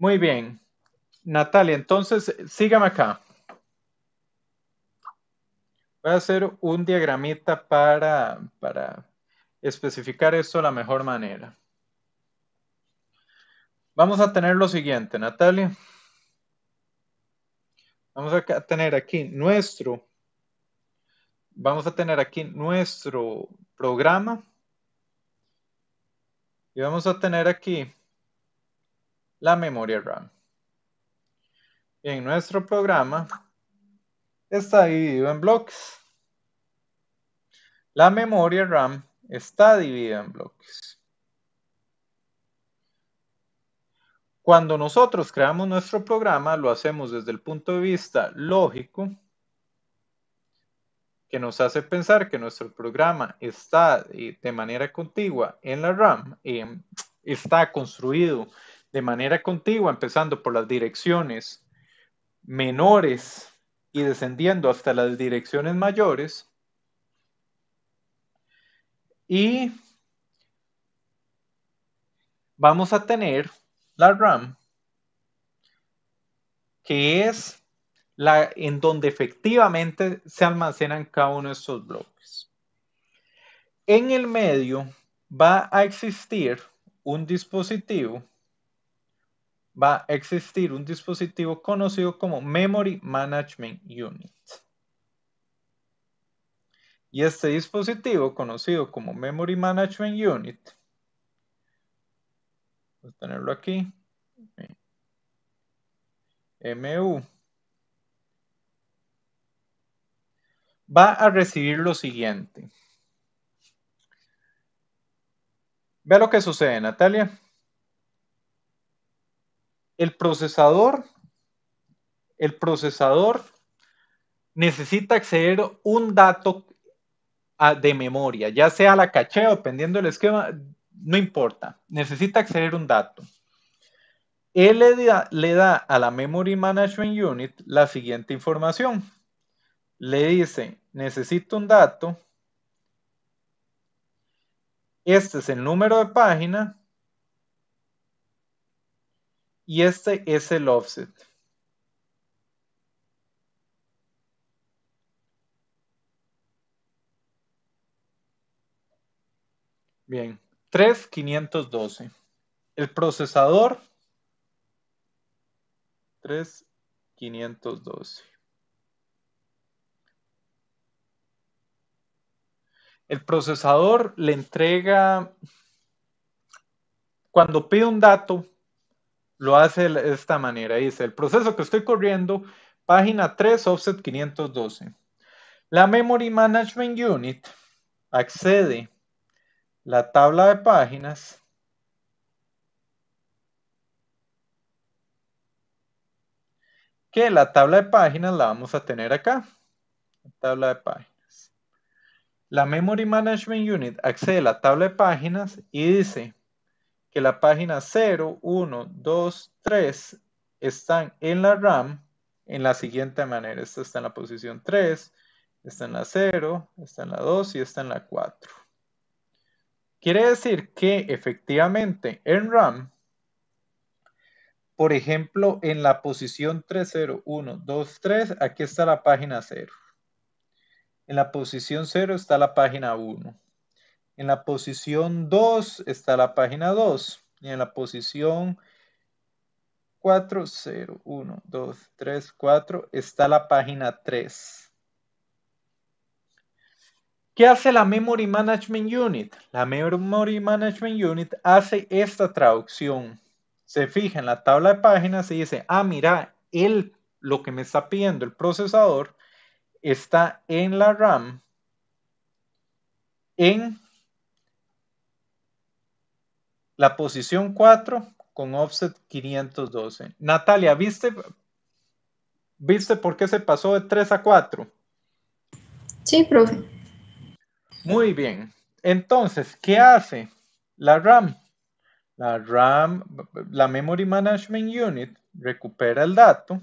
Muy bien. Natalia, entonces sígame acá. Voy a hacer un diagramita para, para especificar esto de la mejor manera. Vamos a tener lo siguiente, Natalia. Vamos a tener aquí nuestro, vamos a tener aquí nuestro programa y vamos a tener aquí la memoria RAM. en nuestro programa está dividido en bloques. La memoria RAM está dividida en bloques. Cuando nosotros creamos nuestro programa, lo hacemos desde el punto de vista lógico, que nos hace pensar que nuestro programa está de manera contigua en la RAM, y está construido de manera contigua, empezando por las direcciones menores y descendiendo hasta las direcciones mayores. Y vamos a tener la RAM, que es la en donde efectivamente se almacenan cada uno de estos bloques. En el medio va a existir un dispositivo, va a existir un dispositivo conocido como Memory Management Unit. Y este dispositivo, conocido como Memory Management Unit, Voy a tenerlo aquí. MU. Va a recibir lo siguiente. Vea lo que sucede, Natalia. El procesador, el procesador necesita acceder un dato de memoria, ya sea la caché, dependiendo del esquema, no importa, necesita acceder un dato. Él le da, a la Memory Management Unit la siguiente información. Le dice, necesito un dato. Este es el número de página. Y este es el offset. Bien. 3512. El procesador 3512. El procesador le entrega, cuando pide un dato, lo hace de esta manera. Dice, el proceso que estoy corriendo, página 3, offset 512. La Memory Management Unit accede la tabla de páginas que la tabla de páginas la vamos a tener acá. tabla de páginas. La Memory Management Unit accede a la tabla de páginas y dice que la página 0, 1, 2, 3 están en la RAM en la siguiente manera. Esta está en la posición 3, está en la 0, está en la 2 y está en la 4. Quiere decir que efectivamente en RAM, por ejemplo, en la posición 30123, aquí está la página 0. En la posición 0 está la página 1. En la posición 2 está la página 2. Y en la posición 4, 0, 1, 2, 3, 4 está la página 3. ¿Qué hace la Memory Management Unit? La Memory Management Unit hace esta traducción. Se fija en la tabla de páginas y dice, ah, mira, lo que me está pidiendo el procesador está en la RAM en la posición 4 con offset 512. Natalia, ¿viste, ¿viste por qué se pasó de 3 a 4? Sí, profe. Muy bien. Entonces, ¿qué hace la RAM? La RAM, la Memory Management Unit, recupera el dato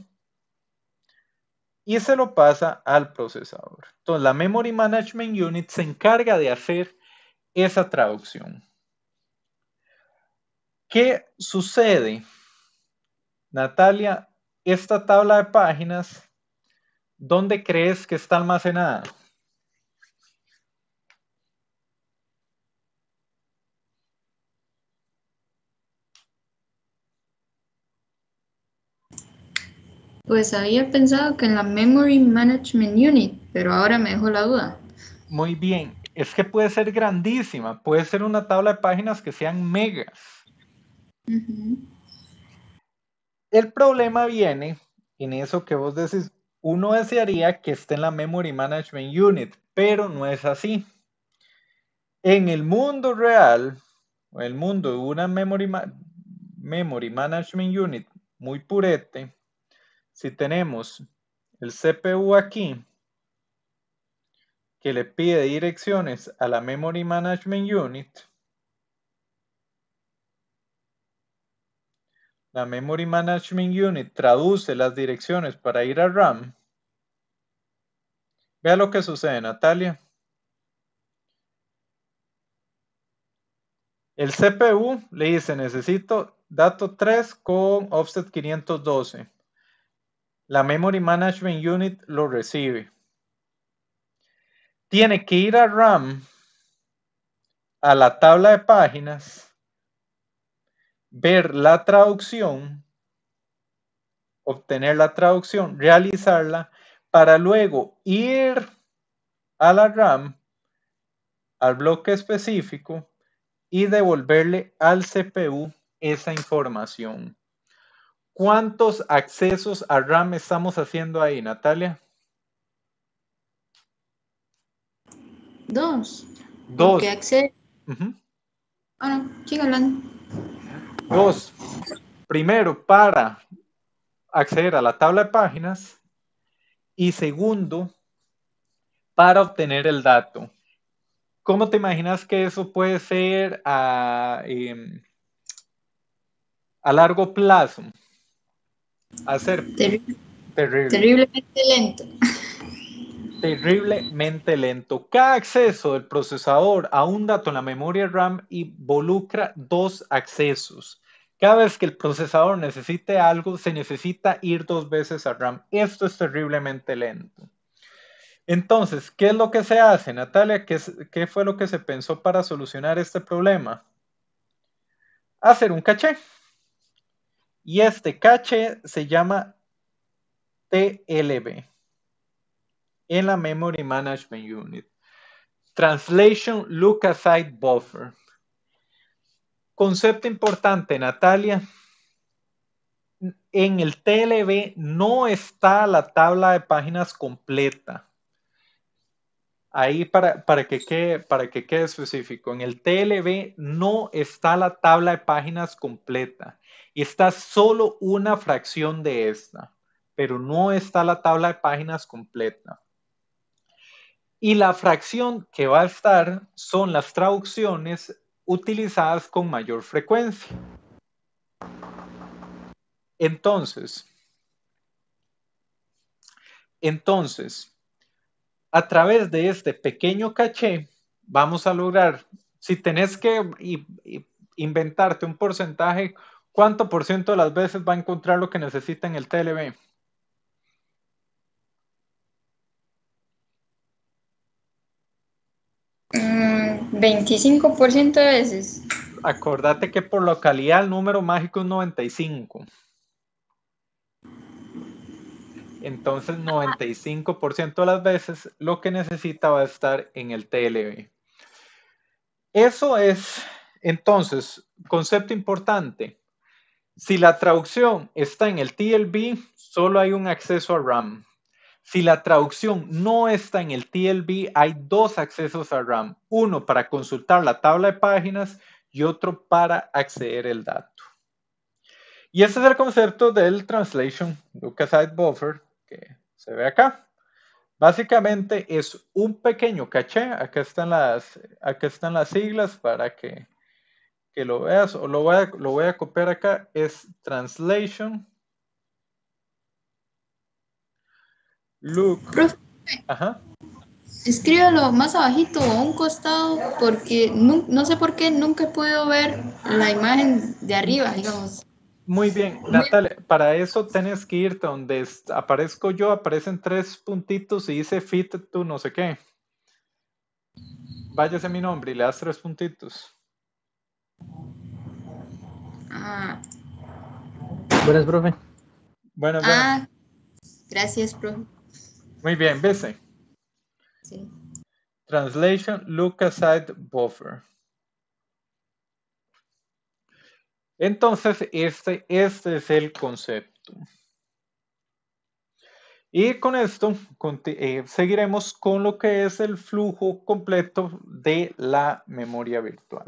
y se lo pasa al procesador. Entonces, la Memory Management Unit se encarga de hacer esa traducción. ¿Qué sucede Natalia, esta tabla de páginas, ¿dónde crees que está almacenada? Pues había pensado que en la Memory Management Unit, pero ahora me dejó la duda. Muy bien, es que puede ser grandísima, puede ser una tabla de páginas que sean megas. El problema viene en eso que vos decís, uno desearía que esté en la Memory Management Unit, pero no es así. En el mundo real, o el mundo de una Memory, memory Management Unit muy purete, si tenemos el CPU aquí, que le pide direcciones a la Memory Management Unit, la Memory Management Unit traduce las direcciones para ir a RAM, vea lo que sucede, Natalia. El CPU le dice, necesito dato 3 con offset 512. La Memory Management Unit lo recibe. Tiene que ir a RAM, a la tabla de páginas, ver la traducción, obtener la traducción, realizarla, para luego ir a la RAM, al bloque específico, y devolverle al CPU esa información. ¿Cuántos accesos a RAM estamos haciendo ahí, Natalia? Dos. Dos. Bueno, sigue hablando. Dos. Primero, para acceder a la tabla de páginas. Y segundo, para obtener el dato. ¿Cómo te imaginas que eso puede ser a, em, a largo plazo? hacer terriblemente lento. Terriblemente lento. Cada acceso del procesador a un dato en la memoria RAM involucra dos accesos. Cada vez que el procesador necesite algo, se necesita ir dos veces a RAM. Esto es terriblemente lento. Entonces, ¿qué es lo que se hace, Natalia? ¿Qué, ¿Qué, fue lo que se pensó para solucionar este problema? Hacer un caché. Y este cache se llama TLB en la Memory Management Unit. Translation Look Aside Buffer. Concepto importante, Natalia. En el TLB no está la tabla de páginas completa. Ahí para, para, que quede, para que quede específico, en el TLB no está la tabla de páginas completa. Está solo una fracción de esta, pero no está la tabla de páginas completa. Y la fracción que va a estar son las traducciones utilizadas con mayor frecuencia. Entonces, entonces, a través de este pequeño caché, vamos a lograr, si tenés que inventarte un porcentaje, ¿cuánto por ciento de las veces va a encontrar lo que necesita en el TLB? 25% de veces. Acordate que por localidad el número mágico es 95. Entonces, 95% de las veces lo que necesita va a estar en el TLB. Eso es, entonces, concepto importante. Si la traducción está en el TLB, solo hay un acceso a RAM. Si la traducción no está en el TLB, hay dos accesos a RAM. Uno para consultar la tabla de páginas y otro para acceder al dato. Y ese es el concepto del Translation Aside Buffer que se ve acá. Básicamente es un pequeño caché. Acá están las, acá están las siglas para que, que lo veas o lo voy, a, lo voy a copiar acá. Es translation. Look. Ajá. Escríbelo más abajito o a un costado porque no, no sé por qué nunca he podido ver la imagen de arriba, digamos. Muy bien, Natalia, para eso tenés que irte donde aparezco yo, aparecen tres puntitos y dice fit to no sé qué. Váyase mi nombre y le das tres puntitos. Ah, Buenas, profe. Bueno, bueno. ah, gracias, profe. Muy bien, vese. Sí. Translation, look aside buffer. Entonces, este, este es el concepto. Y con esto eh, seguiremos con lo que es el flujo completo de la memoria virtual.